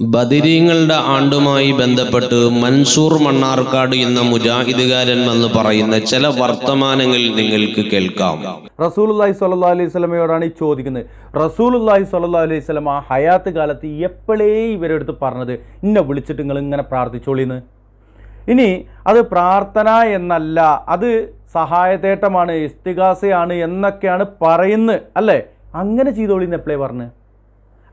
ബദിരീങ്ങളുടെ ആണ്ടുമായി ബന്ധപ്പെട്ട് മൻസൂർ മണ്ണാർക്കാട് എന്ന മുജാഹിദുകാരൻ എന്ന് പറയുന്ന ചില വർത്തമാനങ്ങൾ നിങ്ങൾക്ക് കേൾക്കാം. റസൂലുല്ലാഹി സ്വല്ലല്ലാഹു അലൈഹി സ്വലമയോടാണ് ഈ ചോദിക്കുന്നത്. റസൂലുല്ലാഹി സ്വല്ലല്ലാഹു അലൈഹി സ്വലം ആ ഹയാത്ത് കാലത്ത് എപ്പോഴേ ഇവരെടുത്ത് പറഞ്ഞത്? ഇന്നെ വിളിച്ചിട്ട് നിങ്ങൾ ഇങ്ങനെ പ്രാർത്ഥിച്ചോളിന്ന്. ഇനി അത് പ്രാർത്ഥന എന്നല്ല അത് സഹായതേട്ടമാണ് ഇസ്തികാസയാണ് എന്നൊക്കെയാണ് പറയുന്നത് അല്ലേ? അങ്ങനെ ചെയ്തോളിന്ന് എപ്പോഴേ പറഞ്ഞ്?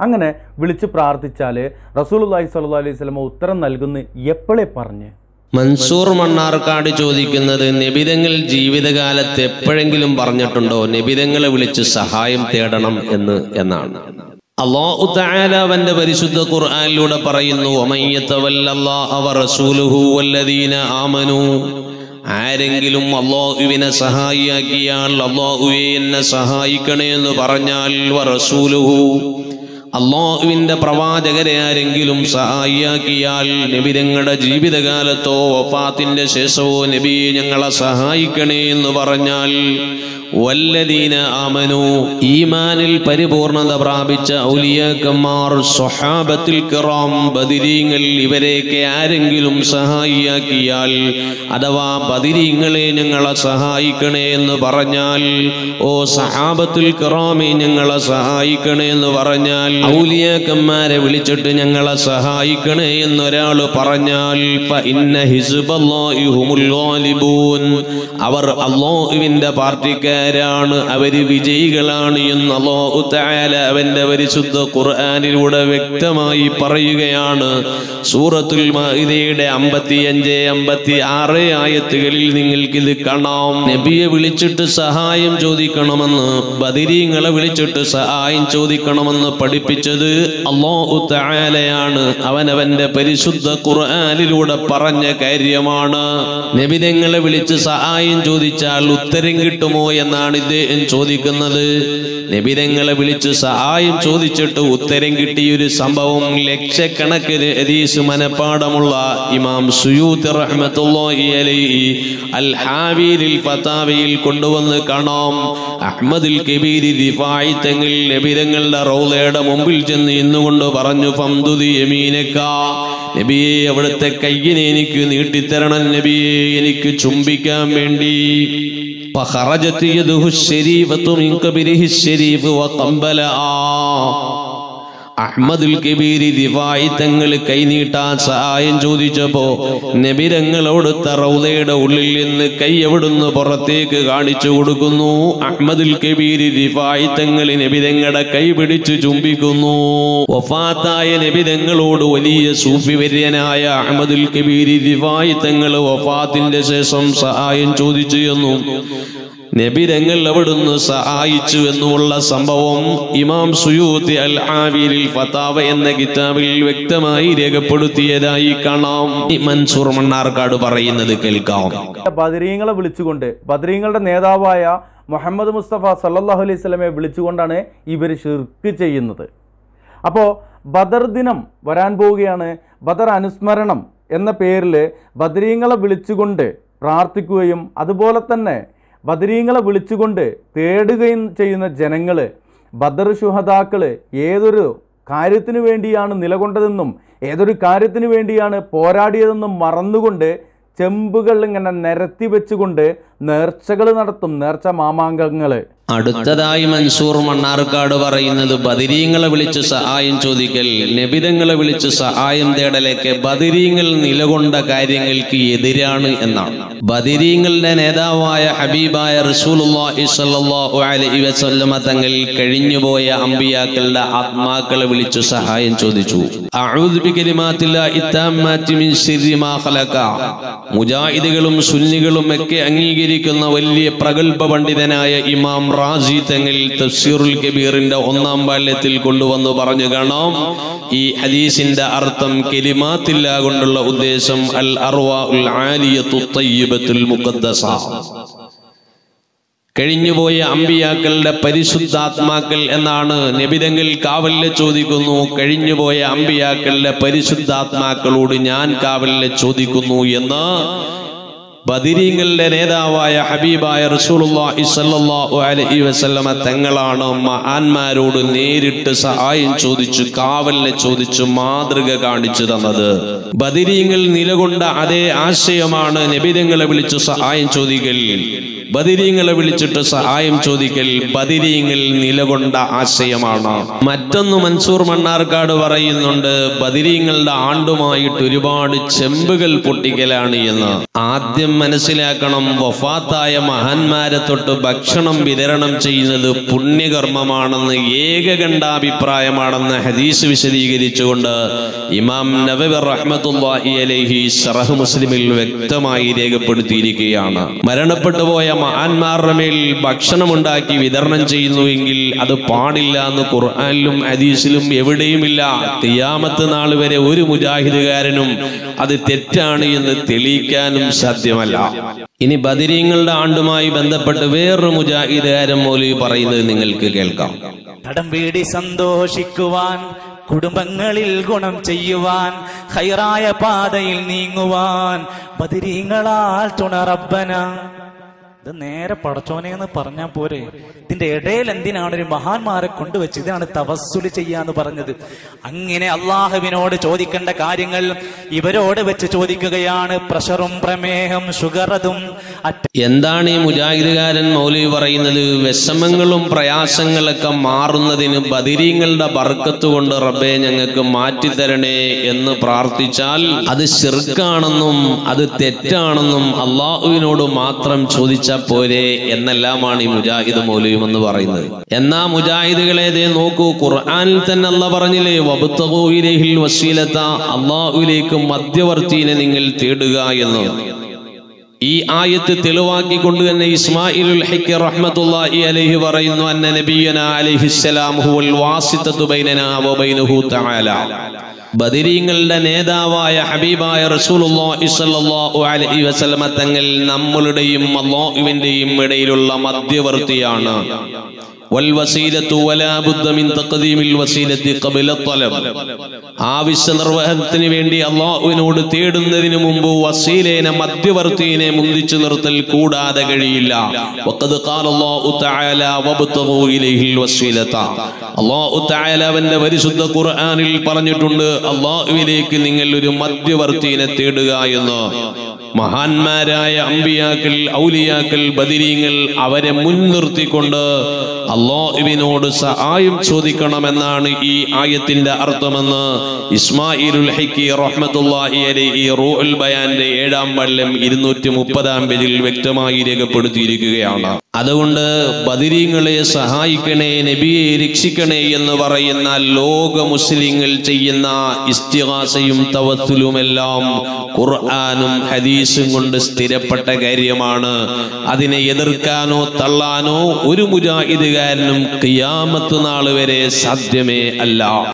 അങ്ങനെ വിളിച്ച് പ്രാർത്ഥിച്ചാൽ റസൂലുല്ലാഹി സല്ലു അലൈഹി സ്വലമ ഉത്തരം നൽകുന്ന എപ്പോഴേ പറഞ്ഞ്? മൻസൂർ മണ്ണാർക്കാട് ചോദിക്കുന്നത് നിബിതങ്ങൾ ജീവിതകാലത്ത് എപ്പോഴെങ്കിലും പറഞ്ഞിട്ടുണ്ടോ? നിബിതങ്ങളെ വിളിച്ച് സഹായം തേടണം എന്ന് എന്നാണ്. അള്ളാഹു തആല അവന്റെ പരിശുദ്ധ ഖുർആനിലൂടെ പറയുന്നു "വമൻ യതവല്ലല്ലാഹ വറസൂലുഹു വല്ലദീന ആരെങ്കിലും അള്ളാഹുവിനെ സഹായിയാക്കിയാൽ അള്ളാഹുവെ എന്നെ സഹായിക്കണേ എന്ന് പറഞ്ഞാൽ അള്ളാഹുവിന്റെ പ്രവാചകരെ ആരെങ്കിലും സഹായിയാക്കിയാൽ നബി ഞങ്ങളുടെ ജീവിതകാലത്തോ വഫാത്തിന്റെ ശേഷമോ നബിയെ ഞങ്ങളെ സഹായിക്കണേ എന്ന് പറഞ്ഞാൽ വല്ലദീന ആമനു ഈമാനിൽ പരിപൂർണത പ്രാപിച്ച ഔലിയാക്കന്മാർ സ്വഹാബത്തിൽ കിറാം ബദിരീങ്ങൾ ഇവരെയൊക്കെ ആരെങ്കിലും സഹായിയാക്കിയാൽ അഥവാ ബദിരീങ്ങളെ ഞങ്ങളെ സഹായിക്കണേ എന്ന് പറഞ്ഞാൽ ഓ സഹാബത്തിൽ കിറാമെ ഞങ്ങളെ സഹായിക്കണേ എന്ന് പറഞ്ഞാൽ ഔലിയാക്കന്മാരെ വിളിച്ചിട്ട് ഞങ്ങളെ സഹായിക്കണേ എന്നൊരാൾ പറഞ്ഞാൽ ഇന്ന ഹിസ്ബല്ലാഹി ഹുമുൽ ഗാലിബൂൻ. അവർ പാർട്ടിക്കാരാണ് അവർ വിജയികളാണ് എന്ന് അള്ളാഹു താല അവന്റെ പരിശുദ്ധ ഖുർആാനിലൂടെ വ്യക്തമായി പറയുകയാണ്. സൂറത്തുൽ മാഇദയുടെ അമ്പത്തിയഞ്ച് അമ്പത്തി ആറ് ആയത്തുകളിൽ നിങ്ങൾക്ക് ഇത് കാണാം. നബിയെ വിളിച്ചിട്ട് സഹായം ചോദിക്കണമെന്ന് ബദിരീങ്ങളെ വിളിച്ചിട്ട് സഹായം ചോദിക്കണമെന്ന് പഠിപ്പിച്ചത് അള്ളാഹു താലയാണ് അവനവന്റെ പരിശുദ്ധ ഖുർആാനിലൂടെ പറഞ്ഞ കാര്യമാണ്. നബിതങ്ങളെ വിളിച്ച് സഹായം ചോദിച്ചാൽ ഉത്തരം കിട്ടുമോ എന്നാണ് ഇദ്ദേഹം ചോദിക്കുന്നത്. നബിതങ്ങളെ വിളിച്ച് സഹായം ചോദിച്ചിട്ട് ഉത്തരം കിട്ടിയൊരു സംഭവം ലക്ഷക്കണക്കിന് ഹദീസ് മനപ്പാടമുള്ള ഇമാം സുയൂത്ത് അൽ ഹാവീലിൽ ഫതാവയിൽ കൊണ്ടുവന്ന് കാണാം. അഹ്മദിൽ കബീരി ദിഫായിത്തെങ്കിൽ നബിതങ്ങളുടെ റൗലയുടെ മുമ്പിൽ ചെന്ന് ഇന്നുകൊണ്ട് പറഞ്ഞു ഫംദുദി യമീനക്ക നബിയെ അവിടുത്തെ കയ്യിനെ എനിക്ക് നീട്ടിത്തരണം നബിയെ എനിക്ക് ചുംബിക്കാൻ വേണ്ടി. فخرجت يده الشريفة من قبره الشريف وقبلها അഹ്മദുൽ കബീരി ദിവായി തങ്ങൾ കൈനീട്ടാൻ സഹായം ചോദിച്ചപ്പോ നബിരങ്ങളോട് തറൗദയുടെ ഉള്ളിൽ നിന്ന് കൈ എവിടുന്ന് പുറത്തേക്ക് കാണിച്ചു കൊടുക്കുന്നു. അഹ്മദുൽ കബീരി ദിവായി തങ്ങൾ നബിരങ്ങളുടെ കൈ പിടിച്ചു ചുംബിക്കുന്നു. വഫാത്തായ നബിതങ്ങളോട് വലിയ സൂഫി വര്യനായ അഹ്മദുൽ കബീരി ദിവായി തങ്ങൾ വഫാത്തിന്റെ ശേഷം സഹായം ചോദിച്ചു എന്നും. നബിരങ്ങൾ അവിടുന്ന് സഹായിച്ചു എന്നുമുള്ള സംഭവം ഇമാം സുയൂത്തി അൽ ആവിലിൽ ഫതാവ എന്ന കിതാബിൽ വ്യക്തമായി രേഖപ്പെടുത്തിയതായി കാണാം. മൻസൂർ മണ്ണാർക്കാട് പറയുന്നത് കേൾക്കാം. ബദരീങ്ങളെ വിളിച്ചുകൊണ്ട് ബദരീങ്ങളുടെ നേതാവായ മുഹമ്മദ് മുസ്തഫ സല്ലല്ലാഹു അലൈഹി സ്വലമെ വിളിച്ചുകൊണ്ടാണ് ഇവർ ഷിർക്ക് ചെയ്യുന്നത്. അപ്പോൾ ബദർ ദിനം വരാൻ പോവുകയാണ്. ബദർ അനുസ്മരണം എന്ന പേരിൽ ബദരീങ്ങളെ വിളിച്ചുകൊണ്ട് പ്രാർത്ഥിക്കുകയും അതുപോലെ തന്നെ ബദരീങ്ങളെ വിളിച്ചുകൊണ്ട് തേടുകയും ചെയ്യുന്ന ജനങ്ങൾ ബദർ ശുഹതാക്കൾ ഏതൊരു കാര്യത്തിന് വേണ്ടിയാണ് നിലകൊണ്ടതെന്നും ഏതൊരു കാര്യത്തിന് വേണ്ടിയാണ് പോരാടിയതെന്നും മറന്നുകൊണ്ട് ചെമ്പുകൾ ഇങ്ങനെ നിരത്തി വെച്ചുകൊണ്ട് നേർച്ചകൾ നടത്തും നേർച്ച മാമാങ്കങ്ങൾ അടുത്തതായി മൻസൂർ മണ്ണാർക്കാട് പറയുന്നത് ബദിരീങ്ങളെ വിളിച്ച് സഹായം ചോദിക്കൽ നബിതങ്ങളെ വിളിച്ച് സഹായം തേടലേക്ക് ബദിരീങ്ങൾ നിലകൊണ്ട കാര്യങ്ങൾക്ക് എതിരാണ് എന്നാണ്. ബദിരീങ്ങളുടെ നേതാവായ ഹബീബായ അലൈഹി വസല്ലമ തങ്ങൾ കഴിഞ്ഞുപോയ അമ്പിയാക്കളുടെ ആത്മാക്കളെ വിളിച്ച് സഹായം ചോദിച്ചു. മുജാഹിദുകളും സുന്നികളും ഒക്കെ അംഗീകരിക്കുന്ന വലിയ പ്രഗത്ഭ പണ്ഡിതനായ ഇമാം റാസി തങ്ങൾ തഫ്സീറുൽ കബീറിന്റെ ഒന്നാം ബാല്യത്തിൽ കൊണ്ടുവന്നു പറഞ്ഞു കാണാം. ഈ ഹദീസിന്റെ അർത്ഥം കെലിമാത്തില്ല കൊണ്ടുള്ള ഉദ്ദേശം അൽ അർവാഉൽ ആലിയത്തു തയ്യിബത്തുൽ മുഖദ്ദസ. കഴിഞ്ഞുപോയ അമ്പിയാക്കളുടെ പരിശുദ്ധാത്മാക്കൾ എന്നാണ് നബിതങ്ങൾ കാവലിലെ ചോദിക്കുന്നു. കഴിഞ്ഞുപോയ അമ്പിയാക്കളുടെ പരിശുദ്ധാത്മാക്കളോട് ഞാൻ കാവലിലെ ചോദിക്കുന്നു എന്ന് ബദിരീങ്ങളുടെ നേതാവായ ഹബീബായ റസൂലുള്ളാഹി സ്വല്ലല്ലാഹു അലൈഹി വസല്ലമ തങ്ങളാണ് മഹാന്മാരോട് നേരിട്ട് സഹായം ചോദിച്ചു കാവലിനെ ചോദിച്ചു മാതൃക കാണിച്ചു തന്നത്. ബദിരീങ്ങൾ നിലകൊണ്ട അതേ ആശയമാണ് നബിതങ്ങളെ വിളിച്ചു സഹായം ചോദിക്കൽ ബദിരീങ്ങളെ വിളിച്ചിട്ട് സഹായം ചോദിക്കൽ ബദിരീങ്ങൾ നിലകൊണ്ട ആശയമാണ്. മറ്റൊന്ന് മൻസൂർ മണ്ണാർക്കാട് പറയുന്നുണ്ട് ബദിരീങ്ങളുടെ ആണ്ടുമായിട്ട് ഒരുപാട് ചെമ്പുകൾ പൊട്ടിക്കലാണ് എന്ന്. ആദ്യം മനസ്സിലാക്കണം വഫാത്തായ മഹാന്മാരെ തൊട്ട് ഭക്ഷണം വിതരണം ചെയ്യുന്നത് പുണ്യകർമ്മമാണെന്ന് ഏകകണ്ഠാഭിപ്രായമാണെന്ന് ഹദീസ് വിശദീകരിച്ചുകൊണ്ട് ഇമാം നബവി റഹ്മത്തുള്ളാഹി അലൈഹി സറഹ് മുസ്ലിമിൽ വ്യക്തമായി രേഖപ്പെടുത്തിയിരിക്കുകയാണ്. മരണപ്പെട്ടു പോയ മഹാന്മാരുടെ മേൽ ഭക്ഷണമുണ്ടാക്കി വിതരണം ചെയ്യുന്നുവെങ്കിൽ അത് പാടില്ല എന്ന് ഖുർആാനിലും ഹദീസിലും എവിടെയുമില്ല. തിയാമത്ത് നാൾ വരെ ഒരു മുജാഹിദുകാരനും അത് തെറ്റാണ് എന്ന് തെളിയിക്കാനും സാധ്യമല്ല. ഇനി ബദിരീങ്ങളുടെ ആണ്ടുമായി ബന്ധപ്പെട്ട് വേറൊരു മുജാഹിദുകാരൻ മൗലി പറയുന്നത് നിങ്ങൾക്ക് കേൾക്കാം. കടം വീടി സന്തോഷിക്കുവാൻ കുടുംബങ്ങളിൽ ഗുണം ചെയ്യുവാൻ ഹൈറായ പാതയിൽ നീങ്ങുവാൻ ബദിരീങ്ങളാൽ തുണറബ്ബന ഇത് നേരെ പടച്ചോനെ എന്ന് പറഞ്ഞാൽ പോരെ. ഇതിന്റെ ഇടയിൽ എന്തിനാണ് ഒരു മഹാന്മാരെ കൊണ്ടുവച്ച് ഇതാണ് തവസ്സുൽ ചെയ്യാന്ന് പറഞ്ഞത്? അങ്ങനെ അള്ളാഹുവിനോട് ചോദിക്കേണ്ട കാര്യങ്ങൾ ഇവരോട് വെച്ച് ചോദിക്കുകയാണ്. പ്രഷറും പ്രമേഹം ഷുഗറതും എന്താണ് ഈ മുജാഹിദുകാരൻ മൗലി പറയുന്നത്? വിഷമങ്ങളും പ്രയാസങ്ങളൊക്കെ മാറുന്നതിന് ബദിരീങ്ങളുടെ ബർക്കത്ത് കൊണ്ട് റബ്ബെ ഞങ്ങൾക്ക് മാറ്റി തരണേ എന്ന് പ്രാർത്ഥിച്ചാൽ അത് ശിർക്കാണെന്നും അത് തെറ്റാണെന്നും അള്ളാഹുവിനോട് മാത്രം ചോദിച്ച പോരെ എന്നെല്ലാമാണ് ഈ മുജാഹിദ് മൗലവിയും എന്ന് പറയുന്നത്. എന്നാ മുജാഹിദുകളെ ദേ നോക്കൂ ഖുർആാനിൽ തന്നെ അല്ല പറഞ്ഞില്ലേ വബുത്തഖൂ ഇലൈഹിൽ വസീലത്ത മധ്യവർത്തിനെ നിങ്ങൾ തേടുക എന്ന്. ഈ ആയത്ത് തെളിവാക്കിക്കൊണ്ട് തന്നെ ഇസ്മായിലുൽ അലൈഹി പറയുന്നു അന്ന അലൈഹിസ്സലാം ഹുവൽ ബൈനനാ വ ബൈനഹു തആല. ബദരീങ്ങളുടെ നേതാവായ ഹബീബായ റസൂലുള്ളാഹി സ്വല്ലല്ലാഹു അലൈഹി തങ്ങൾ നമ്മളുടെയും അല്ലാഹുവിന്റെയും ഇടയിലുള്ള മധ്യവർത്തിയാണ്. ആവശ്യ നിർവഹണത്തിന് വേണ്ടി അള്ളാഹുവിനോട് തേടുന്നതിന് മുമ്പ് വസീലേനെ മധ്യവർത്തിയെ മുന്തിച്ചു നിർത്തൽ കൂടാതെ കഴിയില്ല. അവന്റെ പരിശുദ്ധ ഖുർആനിൽ പറഞ്ഞിട്ടുണ്ട് അള്ളാഹുവിലേക്ക് നിങ്ങൾ ഒരു മധ്യവർത്തിയെ തേടുക എന്ന്. മഹാന്മാരായ അമ്പിയാക്കൾ ഔലിയാക്കൾ ബദിരീങ്ങൾ അവരെ മുൻനിർത്തിക്കൊണ്ട് അള്ളാഹുവിനോട് സഹായം ചോദിക്കണമെന്നാണ് ഈ ആയത്തിന്റെ അർത്ഥമെന്ന് ഇസ്മായിലുൽ ഹൈക്കി റഹ്മത്തുള്ളാഹി അലൈഹി റൂഹുൽ ബയാന്റെ ഏഴാം വള്ളം ഇരുന്നൂറ്റി മുപ്പതാം പേജിൽ വ്യക്തമായി രേഖപ്പെടുത്തിയിരിക്കുകയാണ്. അതുകൊണ്ട് ബദിരീങ്ങളെ സഹായിക്കണേ നബിയെ രക്ഷിക്കണേ എന്ന് പറയുന്ന ലോക മുസ്ലിങ്ങൾ ചെയ്യുന്ന ഇസ്തിഹാസയും തവത്തുലുമെല്ലാം ഖുർആാനും ഹദീസും കൊണ്ട് സ്ഥിരപ്പെട്ട കാര്യമാണ്. അതിനെ എതിർക്കാനോ തള്ളാനോ ഒരു മുജാഹിദുകാരനും കിയാമത്ത് നാൾ വരെ സാധ്യമേ അല്ല.